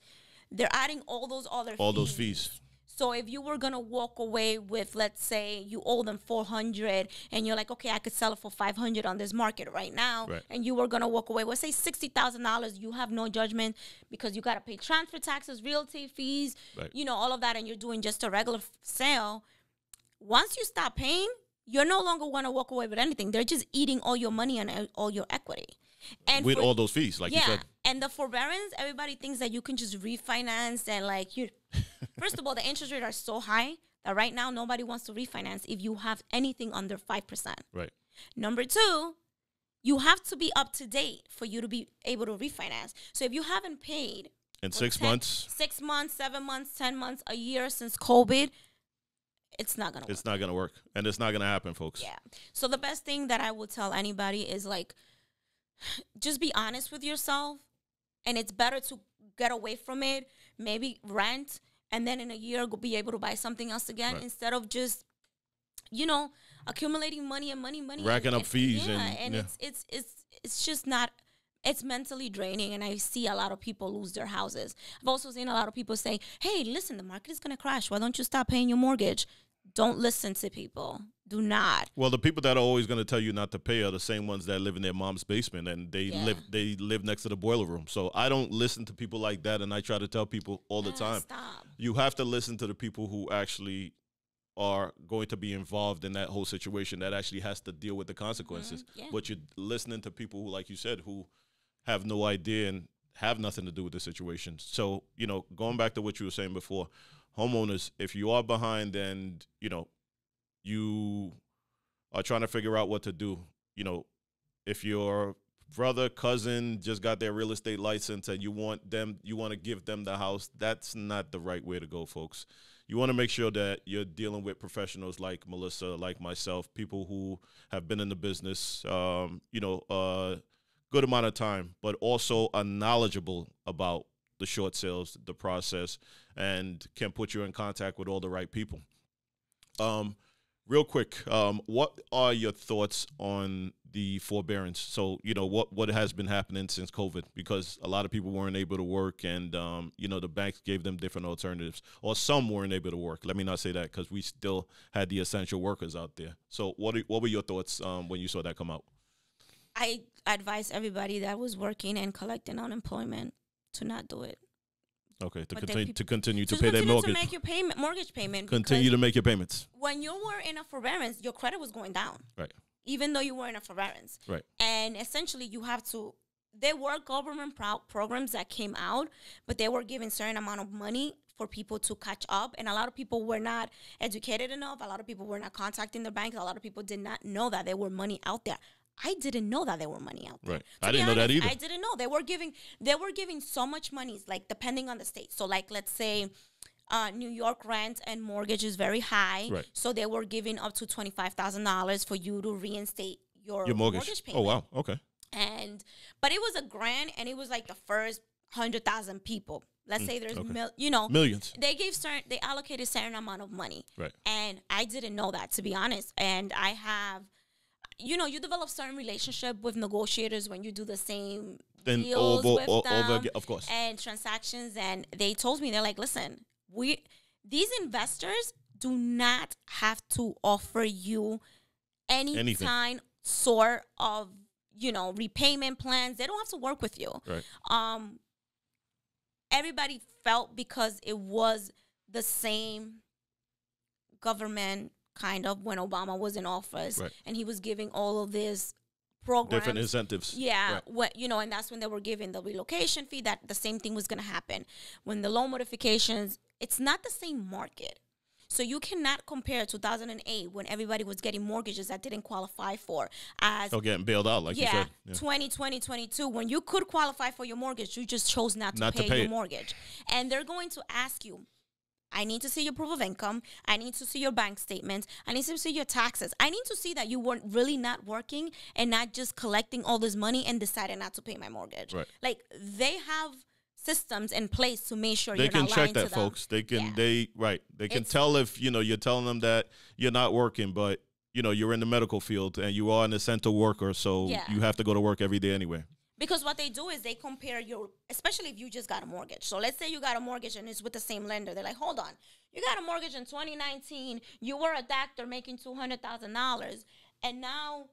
they're adding all those other
all those fees.
So if you were gonna walk away with, let's say, you owe them four hundred, and you're like, okay, I could sell it for five hundred on this market right now,
Right.
and you were gonna walk away with, say, sixty thousand dollars, you have no judgment because you gotta pay transfer taxes, realty fees,
Right.
you know, all of that, and you're doing just a regular sale. Once you stop paying, you're no longer gonna walk away with anything. They're just eating all your money and uh, all your equity. And
with
for-
all those fees, like you
yeah,
said.
and the forbearance, everybody thinks that you can just refinance and like you. First of all, the interest rates are so high that right now nobody wants to refinance if you have anything under five percent.
Right.
Number two, you have to be up to date for you to be able to refinance. So if you haven't paid
In six months,
six months, seven months, ten months, a year since COVID, it's not gonna work.
it's not gonna work, and it's not gonna happen, folks.
Yeah. So the best thing that I will tell anybody is like just be honest with yourself and it's better to get away from it, maybe rent and then in a year go be able to buy something else again
Right.
instead of just you know, accumulating money and money, money,
Racking
and-
up
and-
fees
yeah,
and- yeah.
it's it's it's it's just not. It's mentally draining, and I see a lot of people lose their houses. I've also seen a lot of people say, "Hey, listen, the market is gonna crash. Why don't you stop paying your mortgage?" Don't listen to people. Do not.
Well, the people that are always going to tell you not to pay are the same ones that live in their mom's basement and they
Yeah.
live they live next to the boiler room. So I don't listen to people like that, and I try to tell people all the
Ah,
time.
Stop.
You have to listen to the people who actually are going to be involved in that whole situation that actually has to deal with the consequences.
Mm-hmm. yeah.
But you're listening to people who, like you said, who have no idea and have nothing to do with the situation. So, you know, going back to what you were saying before, homeowners, if you are behind and, you know, you are trying to figure out what to do, you know, if your brother, cousin just got their real estate license and you want them you want to give them the house, that's not the right way to go, folks. You want to make sure that you're dealing with professionals like Melissa, like myself, people who have been in the business, um, you know, a good amount of time, but also are knowledgeable about the short sales, the process, and can put you in contact with all the right people. Um, real quick, um, what are your thoughts on the forbearance? So, you know, what what has been happening since COVID? Because a lot of people weren't able to work, and um, you know, the banks gave them different alternatives, or some weren't able to work. Let me not say that because we still had the essential workers out there. So, what are, what were your thoughts um, when you saw that come out?
I advise everybody that was working and collecting unemployment to not do it.
Okay, to
But
continue to continue to
Just
pay their mortgage,
to make your payment, mortgage payment.
continue to make your payments.
when you were in a forbearance, your credit was going down.
Right.
Even though you were in a forbearance.
Right.
And essentially, you have to. There were government pro- programs that came out, but they were giving certain amount of money for people to catch up, and a lot of people were not educated enough. A lot of people were not contacting their banks. A lot of people did not know that there were money out there. I didn't know that there were money out there.
Right.
To
I didn't know that either.
I didn't know they were giving they were giving so much money, like depending on the state. So like let's say uh, New York rent and mortgage is very high,
Right.
so they were giving up to twenty five thousand dollars for you to reinstate your,
Your mortgage.
payment.
oh wow. Okay.
And but it was a grant, and it was like the first hundred thousand people. Let's say there's
Mm, okay.
mil- you know
Millions.
they gave certain they allocated certain amount of money
Right.
and i didn't know that to be honest and i have you know you develop certain relationship with negotiators when you do the same
Then
deals
over,
with
o-
them
over again, of course.
and transactions and they told me they're like listen we these investors do not have to offer you any
Anything.
kind sort of you know repayment plans they don't have to work with you
Right.
um everybody felt because it was the same government kind of when Obama was in office
Right.
and he was giving all of these programs
Different incentives.
yeah,
Right.
what you know, and that's when they were giving the relocation fee. That the same thing was going to happen when the loan modifications. It's not the same market, so you cannot compare 2008 when everybody was getting mortgages that didn't qualify for as
Oh, getting bailed out, like you
yeah,
said. Yeah.
2020, 22, when you could qualify for your mortgage, you just chose not to,
Not to
pay,
pay
your
it.
mortgage. And they're going to ask you, I need to see your proof of income. I need to see your bank statements. I need to see your taxes. I need to see that you weren't really not working and not just collecting all this money and decided not to pay my mortgage.
Right.
Like they have systems in place to make sure
They can check that, folks. They can.
Yeah.
They right. They can
It's-
tell if you know you're telling them that you're not working, but you know you're in the medical field and you are an essential worker, so
Yeah.
you have to go to work every day anyway.
Because what they do is they compare your, especially if you just got a mortgage. So let's say you got a mortgage and it's with the same lender. They're like, hold on, you got a mortgage in 2019. You were a doctor making two hundred thousand dollars, and now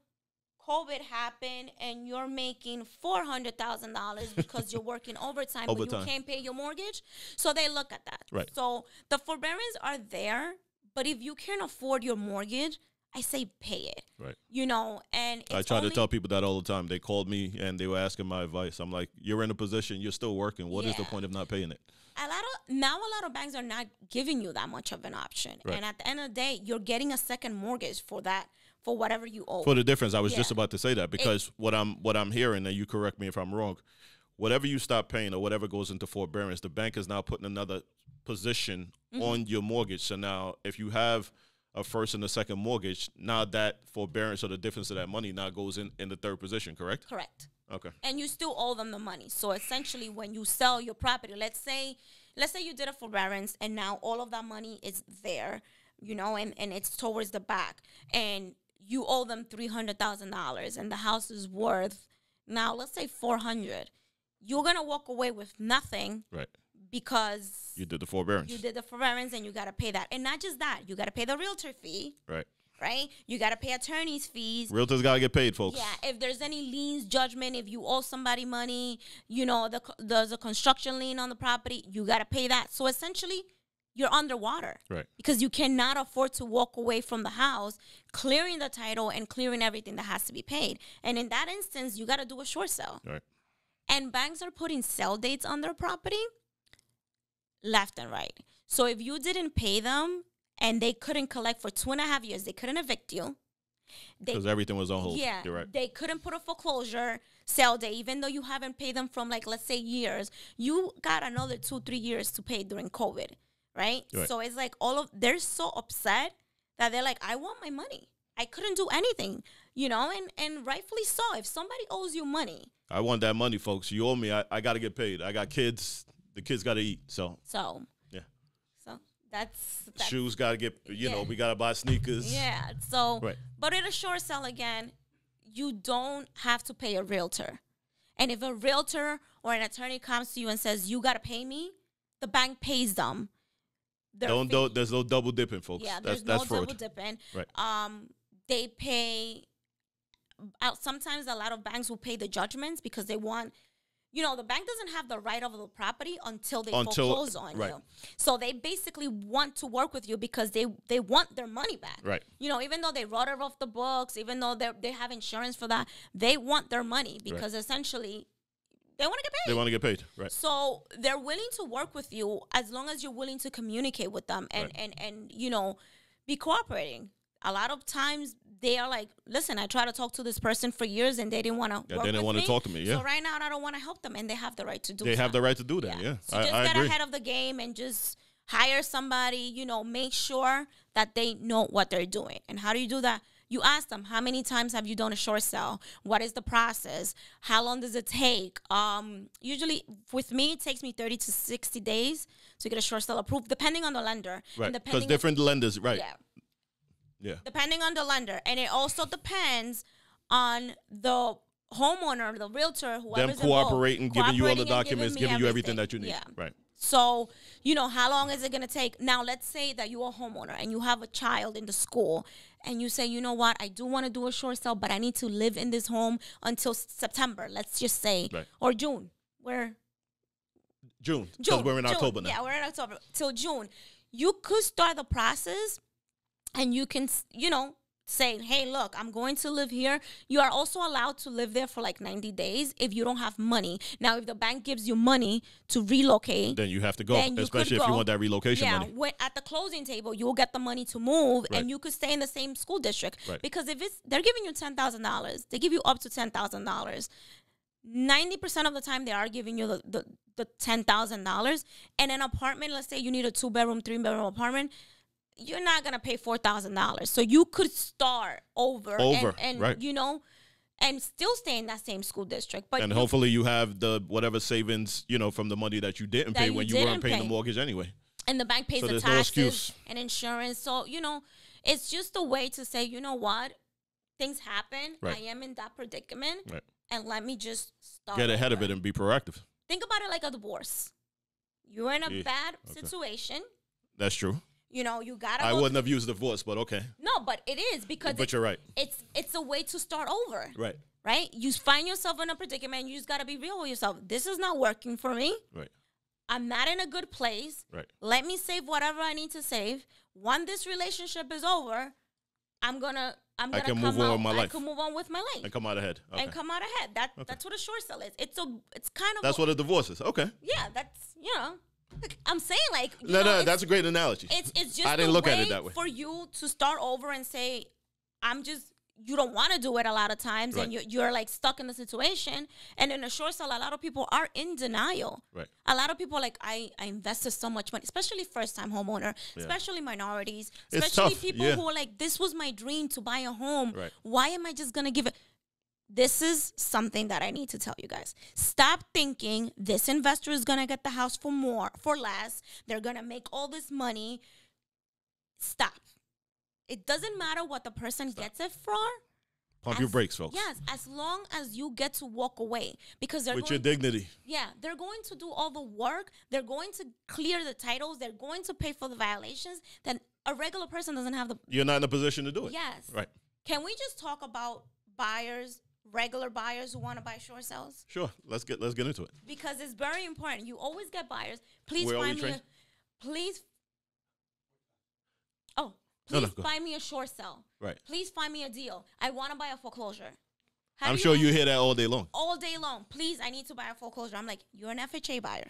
COVID happened and you're making four hundred thousand dollars because you're working overtime, but you can't pay your mortgage. So they look at that.
Right.
So the forbearance are there, but if you can't afford your mortgage, I say pay it.
Right.
You know, and it's
I try to tell people that all the time. They called me and they were asking my advice. I'm like, you're in a position, you're still working. What is the point of not paying it?
a lot of now a lot of banks are not giving you that much of an option
Right.
and at the end of the day you're getting a second mortgage for that for whatever you owe
For the difference, I was just about to say that because what I'm what I'm hearing, and you correct me if I'm wrong, whatever you stop paying or whatever goes into forbearance, the bank is now putting another position
Mm-hmm.
on your mortgage. So now, if you have a first and a second mortgage, now that forbearance or the difference of that money now goes in in the third position. Correct?
correct
Okay.
and you still owe them the money so essentially when you sell your property let's say let's say you did a forbearance and now all of that money is there you know and, and it's towards the back and you owe them $300000 and the house is worth now let's say 400 you're gonna walk away with nothing
Right.
Because
You did the forbearance.
you did the forbearance and you got to pay that and not just that you got to pay the realtor fee
right.
right you got to pay attorney's fees
Realtors gotta get paid, folks.
yeah if there's any liens judgment if you owe somebody money you know the, there's a construction lien on the property you got to pay that so essentially you're underwater
Right.
because you cannot afford to walk away from the house, clearing the title and clearing everything that has to be paid. And in that instance, you got to do a short sale.
Right.
And banks are putting sell dates on their property left and right. So if you didn't pay them and they couldn't collect for two and a half years, they couldn't evict you.
Because everything was on hold.
yeah,
right.
they couldn't put a foreclosure sale day, even though you haven't paid them from like let's say years. You got another two, three years to pay during COVID, right?
Right.
So it's like all of they're so upset that they're like, I want my money. I couldn't do anything, you know, and and rightfully so. If somebody owes you money,
I want that money, folks. You owe me. I, I got to get paid. I got kids. The kids got to eat. So
so
yeah,
so that's, that's
shoes got to get. You know, we got to buy sneakers.
Yeah. So,
Right.
but in a short sale again, you don't have to pay a realtor. And if a realtor or an attorney comes to you and says you got to pay me, the bank pays them.
Don't, don't. There's no double dipping, folks.
Yeah,
that's
there's
that's
no
fraud.
double dipping.
Right.
Um, they pay out. Sometimes a lot of banks will pay the judgments because they want. You know, the bank doesn't have the right of the property until they
Until-
foreclose on
right.
you. So they basically want to work with you because they they want their money back.
Right.
You know, even though they wrote it off the books, even though they they have insurance for that, they want their money because essentially they want to get paid.
They want to get paid. Right.
So they're willing to work with you as long as you're willing to communicate with them and
Right.
and and you know be cooperating. A lot of times they are like, listen, I tried to talk to this person for years and they didn't want to.
Yeah, they didn't wanna talk to me, yeah.
So right now I don't want to help them, and they have the right to do.
They have the right to do that. Yeah.
So
I,
just
I
get
agree.
ahead of the game and just hire somebody. You know, make sure that they know what they're doing. And how do you do that? You ask them, how many times have you done a short sale? What is the process? How long does it take? Um, usually, with me, it takes me thirty to sixty days to get a short sale approved, depending on the lender.
Right. Because different lenders. Right.
yeah,
Yeah.
depending on the lender, and it also depends on the homeowner, the realtor, whoever's
Them cooperating,
involved,
giving you all the documents,
me
giving you everything that you need.
Yeah.
Right.
So, you know, how long is it going to take? Now, let's say that you're a homeowner and you have a child in the school and you say, you know what, I do want to do a short sale, but I need to live in this home until September, let's just say,
Right.
or June. We're
June. Because we're in
June.
October now.
Yeah, we're in October. Till June. You could start the process and you can, you know, say, hey, look, I'm going to live here. You are also allowed to live there for like 90 days if you don't have money. Now, if the bank gives you money to relocate,
Then you have to go,
Then you could
especially if you want that relocation
yeah,
money.
when, at the closing table, you'll get the money to move,
Right.
and you could stay in the same school district.
Right.
Because if it's they're giving you ten thousand dollars, they give you up to ten thousand dollars. Ninety percent of the time, they are giving you the the, the ten thousand dollars. And an apartment, let's say you need a two bedroom, three bedroom apartment. You're not gonna pay four thousand dollars, so you could start over,
Over,
and, and
right.
you know, and still stay in that same school district. But
And
you
hopefully you have the whatever savings, you know, from the money that you didn't
That
pay
you
when you weren't paying the mortgage anyway.
and the bank pays
So
the
no
taxes
excuse.
and insurance. So you know, it's just a way to say, you know what, things happen.
Right.
I am in that predicament,
Right.
and let me just start.
Get ahead of it and be proactive.
Think about it like a divorce. You're in a
Yeah,
bad
okay.
situation.
That's true.
You know, you gotta.
I wouldn't have used the divorce, but okay.
No, but it is because
But
it-
you're right.
it's it's a way to start over.
Right.
Right? You find yourself in a predicament. You just gotta be real with yourself. This is not working for me.
Right.
I'm not in a good place.
Right.
Let me save whatever I need to save. When this relationship is over, I'm gonna I'm gonna
can
come
move on
out.
with my life.
I can move on with my life
And come out ahead. Okay.
and come out ahead. That that's what a short sale is. It's a it's kind of
That's
a-
what a divorce is. Okay.
yeah. That's you know. I'm saying like
No,
know,
no, that's a great analogy.
it's it's just
I didn't look at it that way.
for you to start over and say, I'm just you don't want to do it a lot of times
Right.
and you're, you're like stuck in the situation and in a short sale a lot of people are in denial
Right.
a lot of people like I, I invested so much money especially first time homeowner especially minorities especially people
yeah.
who are like this was my dream to buy a home
Right.
why am i just gonna give it this is something that I need to tell you guys. Stop thinking this investor is gonna get the house for more, for less. They're gonna make all this money. Stop. It doesn't matter what the person gets it for.
Pump your brakes, folks.
Yes, as long as you get to walk away, because they're
With
going
your dignity.
yeah, they're going to do all the work. They're going to clear the titles. They're going to pay for the violations that a regular person doesn't have the.
You're not in a position to do it.
Yes.
Right.
Can we just talk about buyers, regular buyers who want to buy short sales?
Sure. Let's get let's get into it.
Because it's very important. You always get buyers. Please
Where
find me. A, please Oh, please
no, go.
buy me a short sale.
Right.
Please find me a deal. I want to buy a foreclosure.
I'm sure you hear that all day long.
all day long. Please, I need to buy a foreclosure. I'm like, you're an FHA buyer.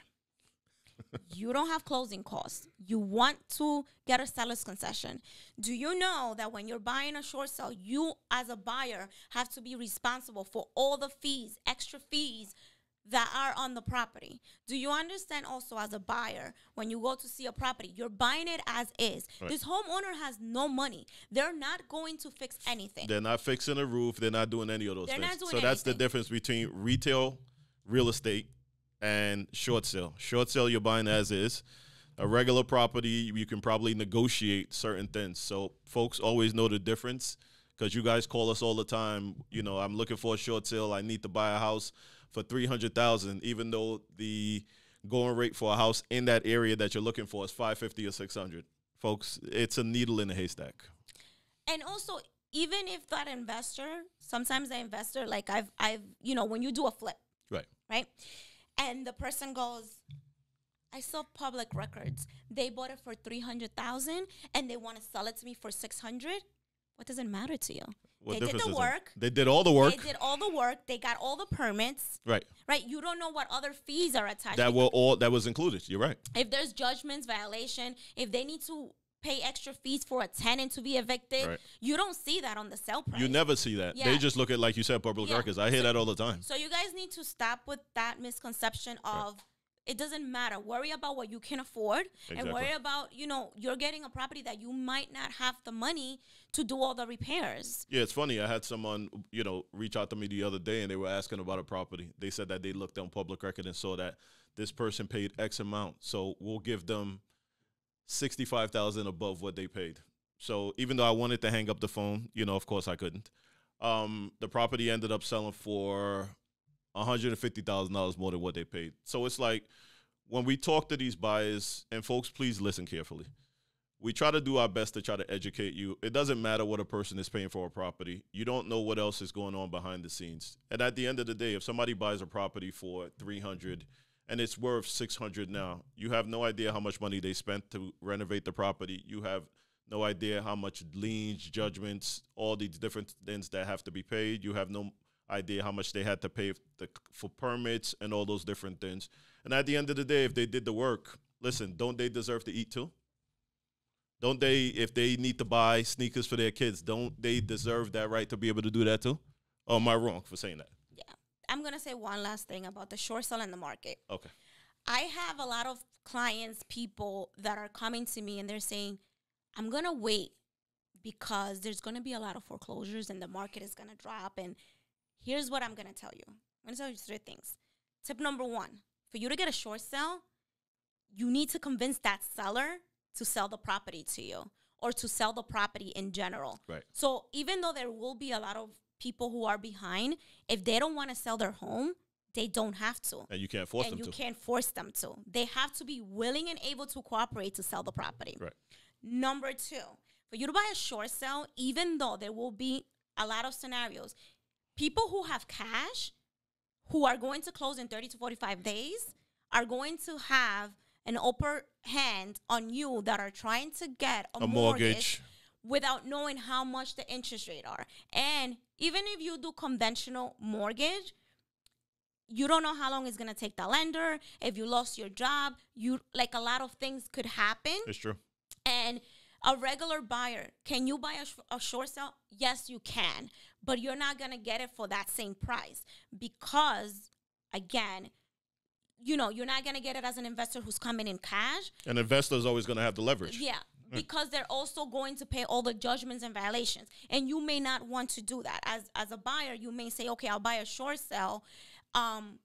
You don't have closing costs. You want to get a seller's concession. Do you know that when you're buying a short sale, you as a buyer have to be responsible for all the fees, extra fees that are on the property? Do you understand also as a buyer when you go to see a property, you're buying it as is.
Right.
This homeowner has no money. They're not going to fix anything.
They're not fixing a roof. They're not doing any of those
They're
things. so that's the difference between retail real estate and short sale. Short sale, you're buying as is. A regular property, you can probably negotiate certain things. So folks always know the difference because you guys call us all the time. You know, I'm looking for a short sale. I need to buy a house for three hundred thousand, even though the going rate for a house in that area that you're looking for is five fifty or six hundred. Folks, it's a needle in a haystack.
and also even if that investor sometimes the investor like i've i've you know when you do a flip
Right.
right and the person goes i saw public records. They bought it for 300000 and they want to sell it to me for 600 what does it matter to you?
What
they did the work.
They did all the work.
they did all the work. They got all the permits.
Right.
right? You don't know what other fees are attached
That were all that was included. You're right.
if there's judgments, violation, if they need to pay extra fees for a tenant to be evicted,
Right.
you don't see that on the sale price.
You never see that. They just look at like you said, public
Yeah.
records. I hear
So-
that all the time.
So you guys need to stop with that misconception of it doesn't matter. Worry about what you can afford and worry about, you know, you're getting a property that you might not have the money to do all the repairs.
Yeah, it's funny. I had someone, you know, reach out to me the other day and they were asking about a property. They said that they looked on public record and saw that this person paid X amount. So we'll give them sixty five thousand above what they paid. So even though I wanted to hang up the phone, you know, of course I couldn't. Um, the property ended up selling for $150,000 more than what they paid. So it's like when we talk to these buyers, and folks, please listen carefully. We try to do our best to try to educate you. It doesn't matter what a person is paying for a property. You don't know what else is going on behind the scenes. And at the end of the day, if somebody buys a property for 300 and it's worth 600 now, you have no idea how much money they spent to renovate the property. You have no idea how much liens, judgments, all these different things that have to be paid. You have no idea how much they had to pay the, for permits and all those different things. And at the end of the day, if they did the work, listen, don't they deserve to eat too? Don't they, if they need to buy sneakers for their kids, don't they deserve that right to be able to do that too? Or am I wrong for saying that?
I'm going to say one last thing about the short sale in the market.
Okay.
I have a lot of clients, people that are coming to me and they're saying, I'm going to wait because there's going to be a lot of foreclosures and the market is going to drop. And here's what I'm going to tell you I'm going to tell you three things. Tip number one for you to get a short sale, you need to convince that seller to sell the property to you or to sell the property in general.
Right.
So even though there will be a lot of people who are behind, if they don't want to sell their home, they don't have to
And you can't force
and
them
you
to.
can't force them to. They have to be willing and able to cooperate to sell the property.
Right.
Number two, for you to buy a short sale, even though there will be a lot of scenarios, people who have cash, who are going to close in 30 to 45 days, are going to have an upper hand on you that are trying to get a,
A
mortgage
mortgage.
without knowing how much the interest rate are. And even if you do conventional mortgage, you don't know how long it's gonna take the lender. If you lost your job, you like a lot of things could happen.
It's true.
And a regular buyer, can you buy a, sh- a short sale? Yes, you can, but you're not gonna get it for that same price because, again, you know, you're not gonna get it as an investor who's coming in cash.
An investor is always going to have the leverage.
Yeah, because they're also going to pay all the judgments and violations, and you may not want to do that. As as a buyer, you may say, okay, I'll buy a short sale, um,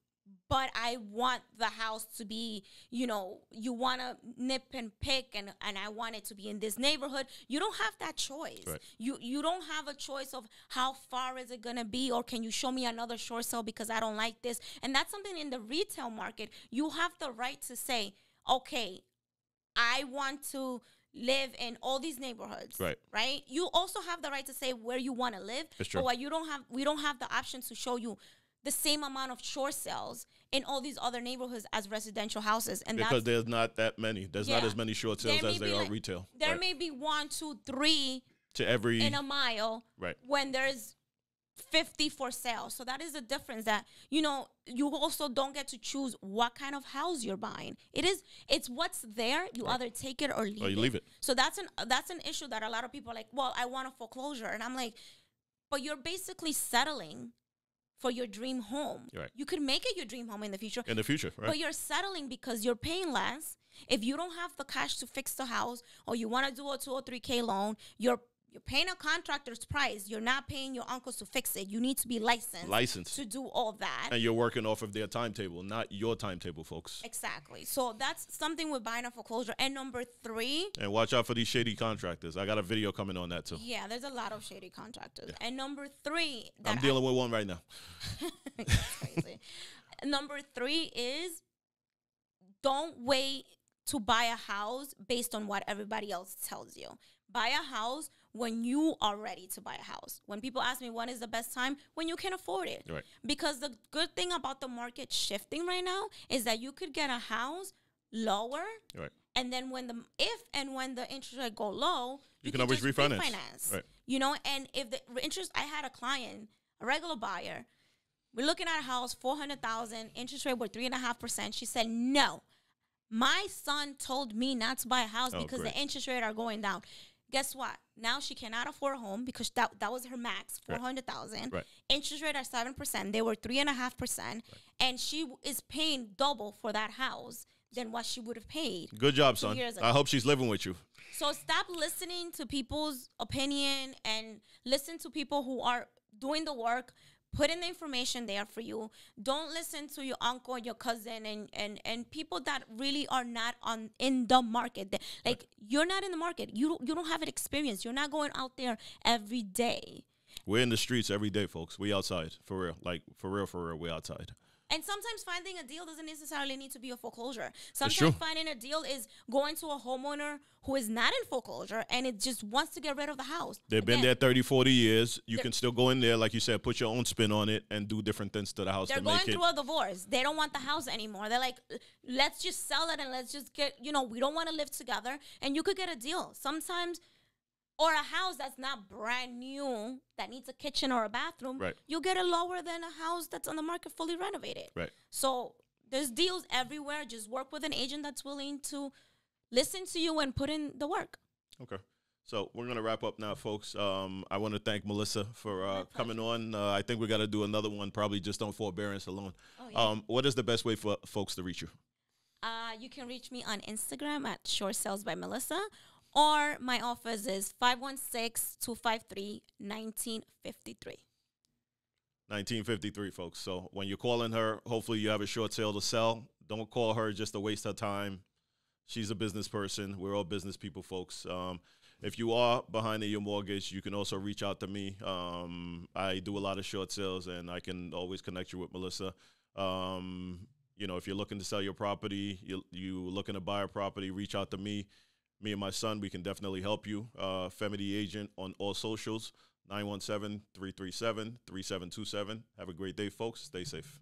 but I want the house to be, you know, you want to nip and pick, and and I want it to be in this neighborhood. You don't have that choice.
Right.
You you don't have a choice of how far is it gonna be, or can you show me another short sale because I don't like this. And that's something in the retail market. You have the right to say, okay, I want to live in all these neighborhoods.
Right.
Right. You also have the right to say where you want to live.
That's true.
But you don't have, we don't have the option to show you the same amount of short sales in all these other neighborhoods as residential houses, and
because there's not that many. There's not as many short sales as there are
like-
retail.
there
right.
may be one, two, three
to every
in a mile
right.
when there's 50 for sale. So that is the difference that you know you also don't get to choose what kind of house you're buying. It is it's what's there. You either take it or leave,
Or you leave it.
So that's an that's an issue that a lot of people are like, "Well, I want a foreclosure." And I'm like, "But you're basically settling for your dream home.
Right.
You could make it your dream home in the future,
in the future, right?
but you're settling because you're paying less. If you don't have the cash to fix the house or you want to do a 203k loan, you're you're paying a contractor's price. You're not paying your uncles to fix it. You need to be licensed,
Licensed.
to do all that.
and you're working off of their timetable, not your timetable, folks.
exactly. So that's something with buying a foreclosure. And number three,
And watch out for these shady contractors. I got a video coming on that too.
yeah, there's a lot of shady contractors. And number three, that
I'm
I-
dealing with one right now.
Crazy. Number three is don't wait to buy a house based on what everybody else tells you. Buy a house when you are ready to buy a house. When people ask me when is the best time, when you can afford it.
Right.
Because the good thing about the market shifting right now is that you could get a house lower
Right.
and then when the if and when the interest rate go low,
You can always
just
refinance. Right.
You know, and if the interest, I had a client, a regular buyer, we're looking at a house, four hundred thousand, interest rate were three and a half percent. She said, "No, my son told me not to buy a house
Oh,
because
great.
the interest rate are going down." Guess what? Now she cannot afford a home because that that was her max, 400000
Right.
hundred thousand.
Right.
Interest rate are seven percent. They were three and a half percent, and she is paying double for that house than what she would have paid.
Good job, son. I hope she's living with you.
So stop listening to people's opinion and listen to people who are doing the work, putting the information there for you. Don't listen to your uncle, your cousin, and and and people that really are not on in the market. Like you're not in the market. You don't, you don't have an experience. You're not going out there every day.
We're in the streets every day, folks. We outside for real, like for real, for real. We outside.
And sometimes finding a deal doesn't necessarily need to be a foreclosure. Sometimes finding a deal is going to a homeowner who is not in foreclosure and it just wants to get rid of the house.
They've been there 30, 40 years. You can still go in there, like you said, put your own spin on it and do different things to the house
They're
to
going
make it.
through a divorce. They don't want the house anymore. They're like, let's just sell it and let's just get, you know, we don't want to live together. And you could get a deal. Sometimes, or a house that's not brand new that needs a kitchen or a bathroom,
Right.
you'll get it lower than a house that's on the market fully renovated.
Right.
So there's deals everywhere. Just work with an agent that's willing to listen to you and put in the work.
Okay. So we're gonna wrap up now, folks. Um, I want to thank Melissa for uh, coming on. Uh, I think we got to do another one, probably just on forbearance alone.
Oh, yeah.
Um, what is the best way for folks to reach you?
Uh, you can reach me on Instagram at Short Sales by Melissa, or my office is 516-253-1953.
1953, folks. So when you're calling her, hopefully you have a short sale to sell. Don't call her just to waste her time. She's a business person. We're all business people, folks. Um, if you are behind in your mortgage, you can also reach out to me. Um, I do a lot of short sales, and I can always connect you with Melissa. Um, you know, if you're looking to sell your property, you you looking to buy a property, reach out to me. Me and my son, we can definitely help you. Uh, Femi the Agent on all socials. 917 337 3727. Have a great day, folks. Stay safe.